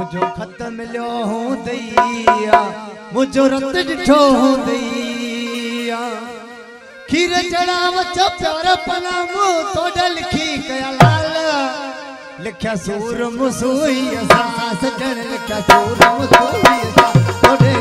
منهنجو خط مليو هوندئي منهنجو رت ڏٺو هوندئي کير چڙهاءُ پيار پنام توڙ لکي ڪيا لال. لکيا سور مسوئي اسان سجڻ لکيا سور مسوئي اسان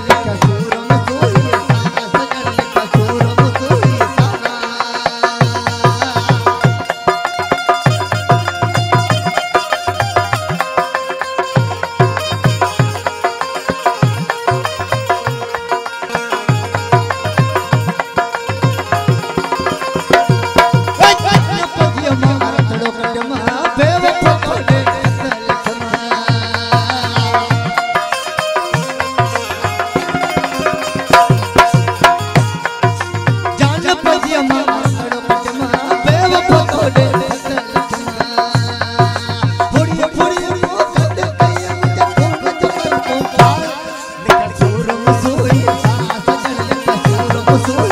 सूर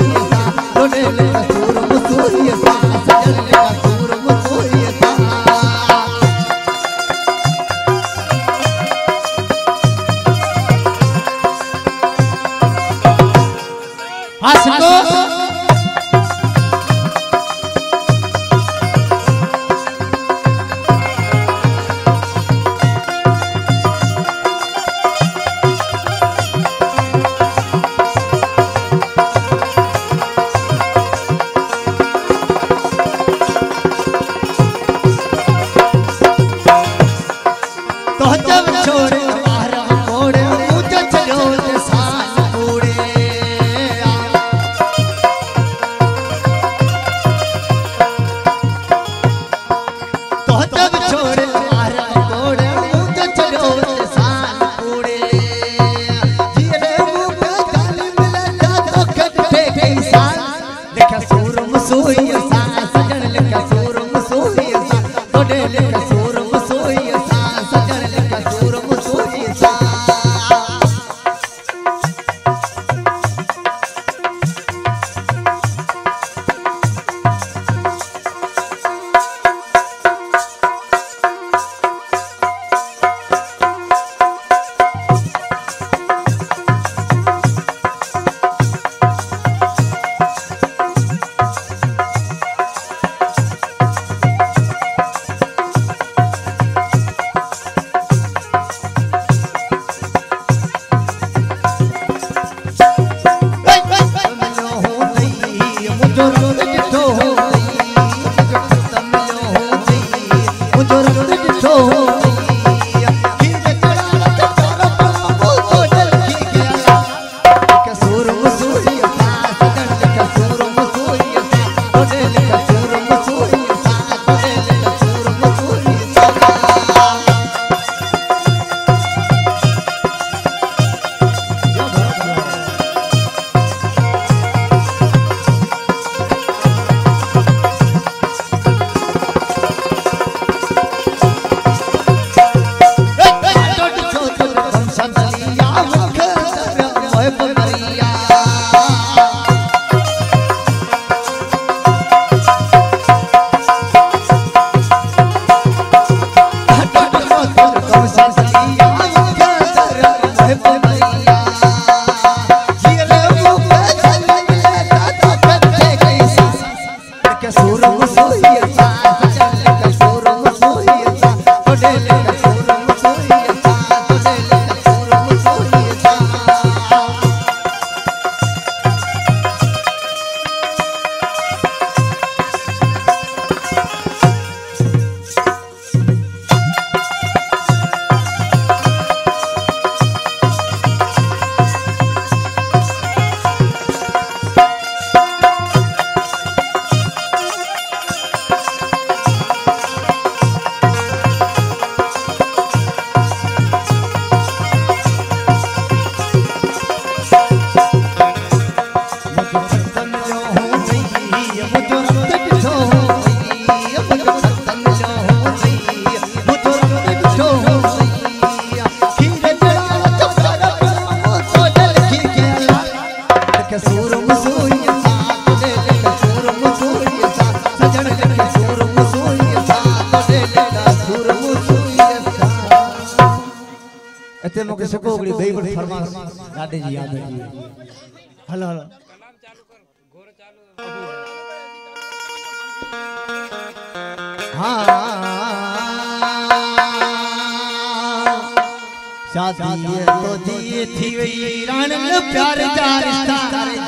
दी थी वई राणन प्यार जा रिश्ता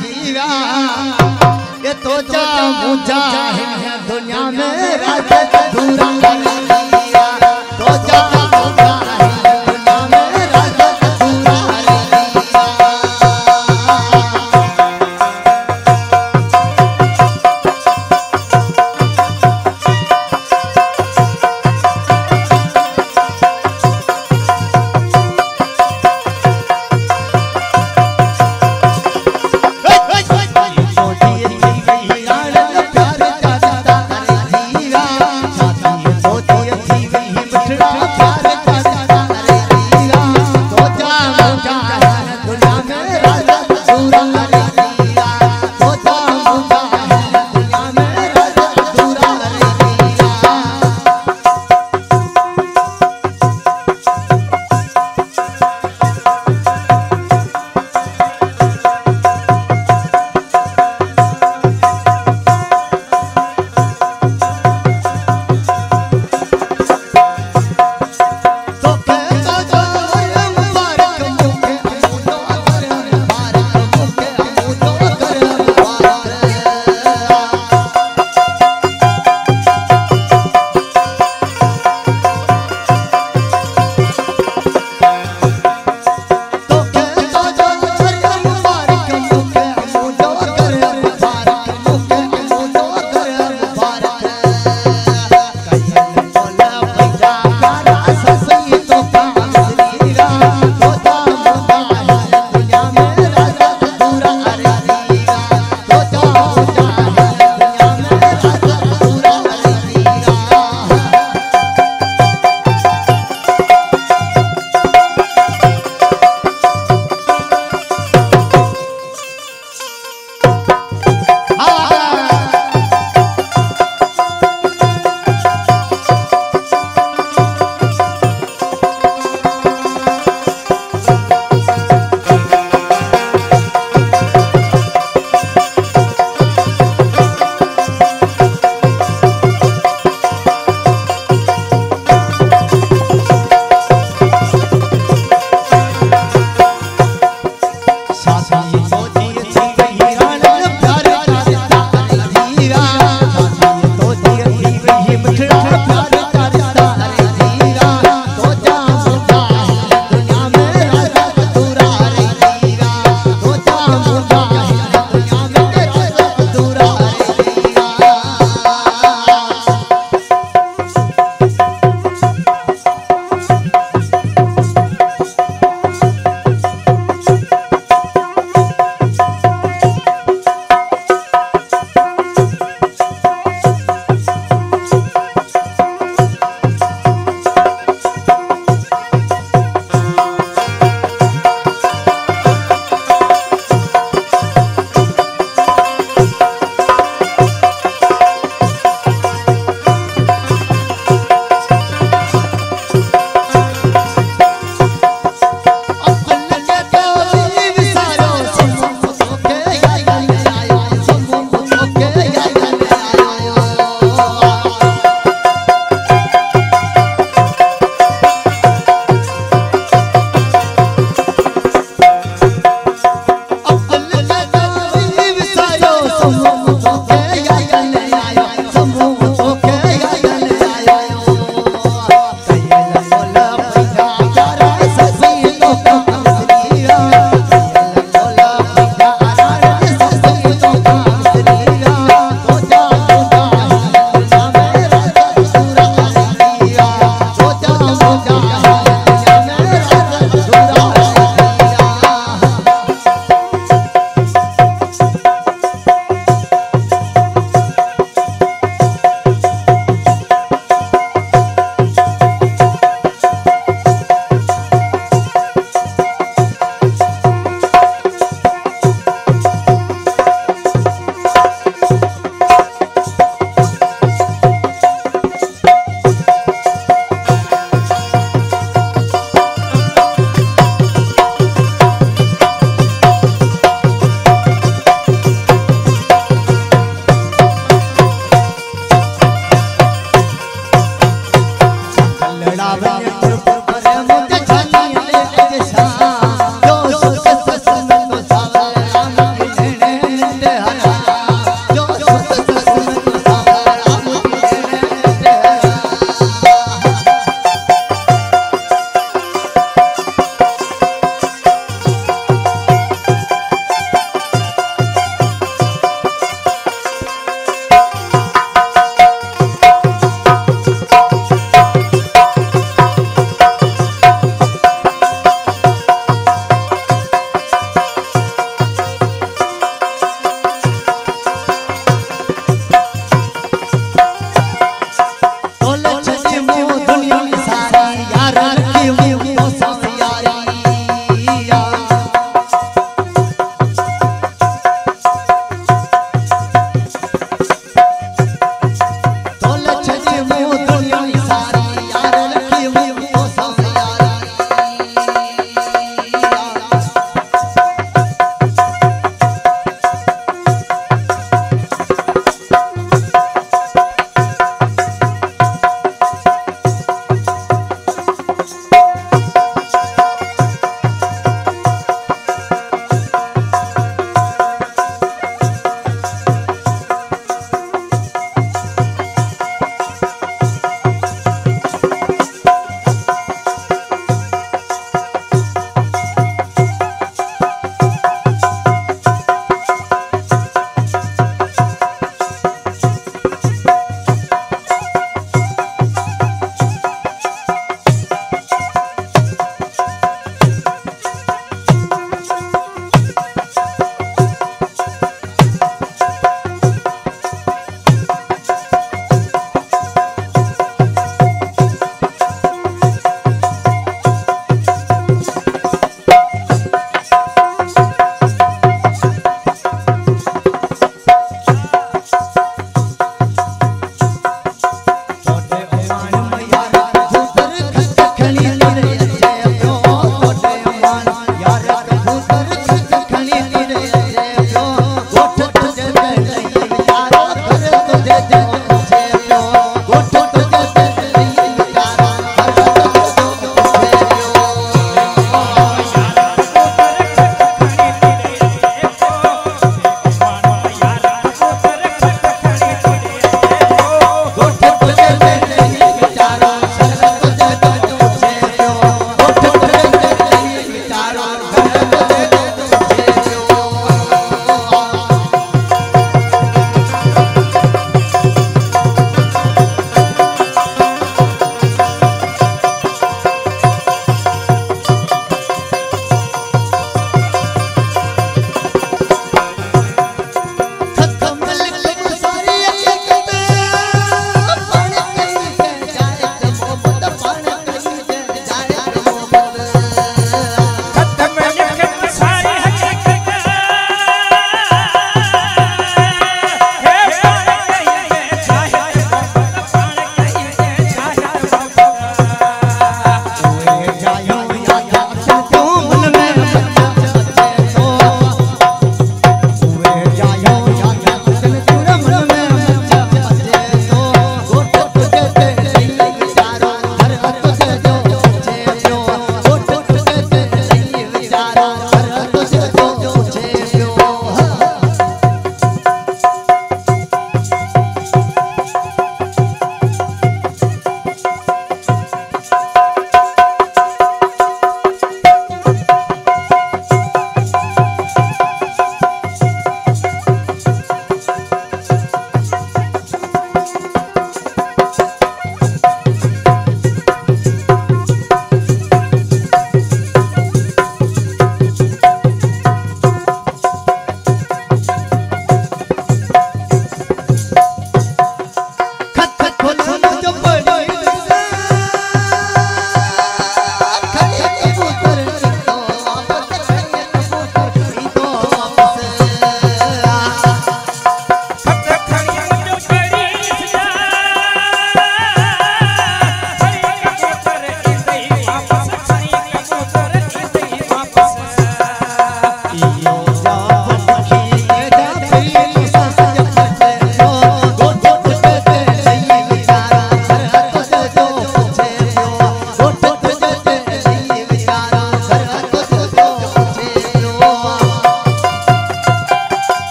जीवा। ये तो जा मुझा है दुनिया में राज दूरा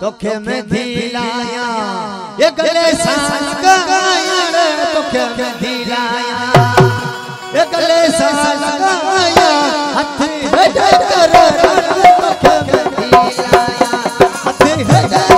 तोखे में दिलाया। ये गले सा गायन तोखे में दिलाया। ये गले सा गाया हाथ में धर कर। तोखे में दिलाया। हाथ में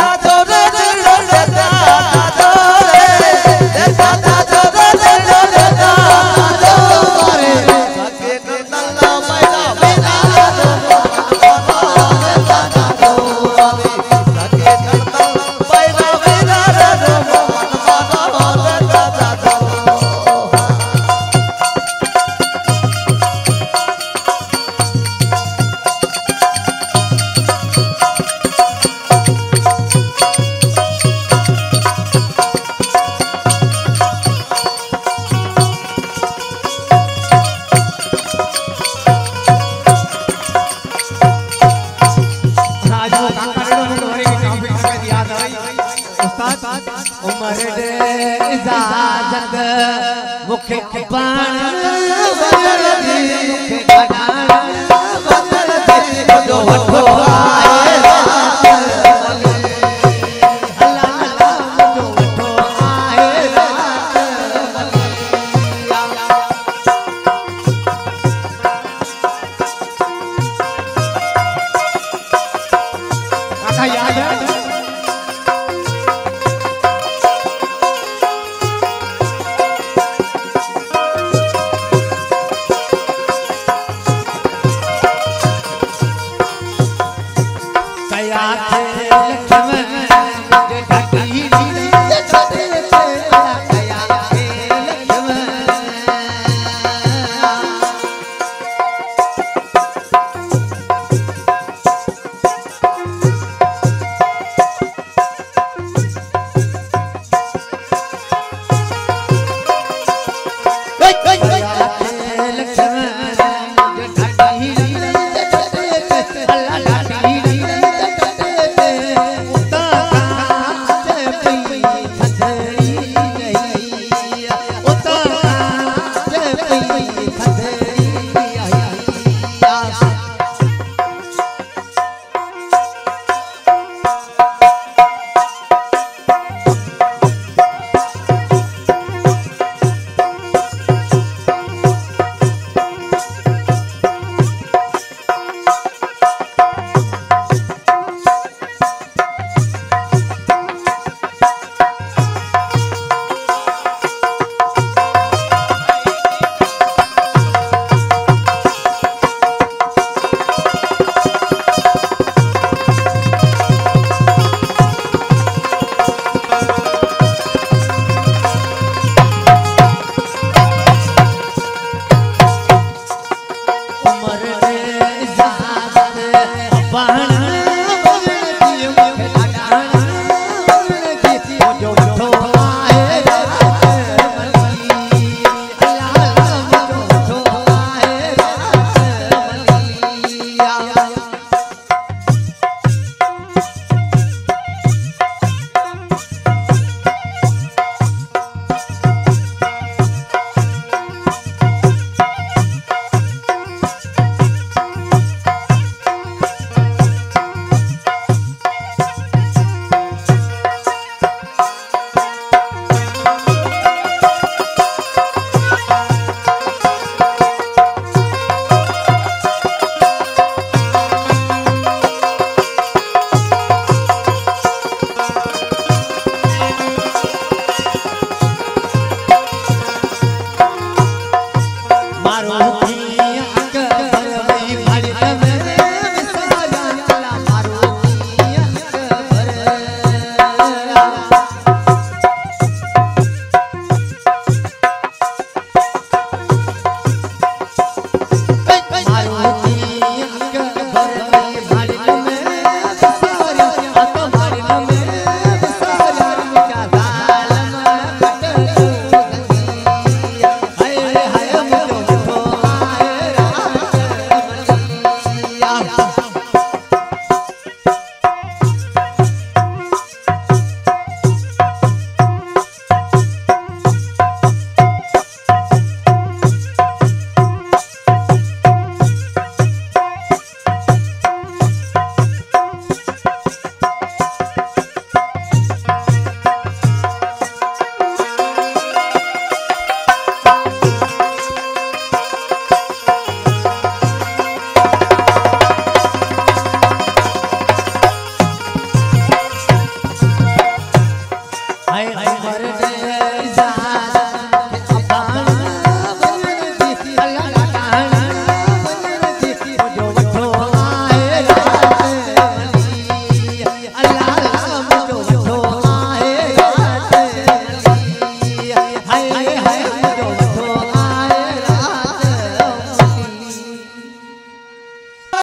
राजू